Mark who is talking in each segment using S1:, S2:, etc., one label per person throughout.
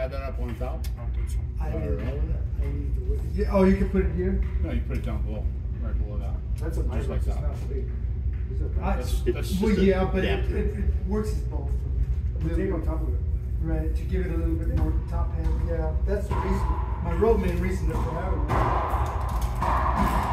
S1: had that up on top?
S2: I don't think so.
S3: I didn't know that. I need to look. Yeah, oh, you can put it here?
S1: No, you put it down below, right below that.
S2: That's a nice,
S1: Just like
S2: it's
S1: that.
S2: not big. Is it?
S3: I-
S1: That's, that's just
S3: Well,
S1: a
S3: yeah, but it, it, it works as both.
S2: The thing on top of it.
S3: Right, to give it a little bit more top hand, yeah, that's the reason, my real main reason for having it.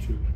S1: Two.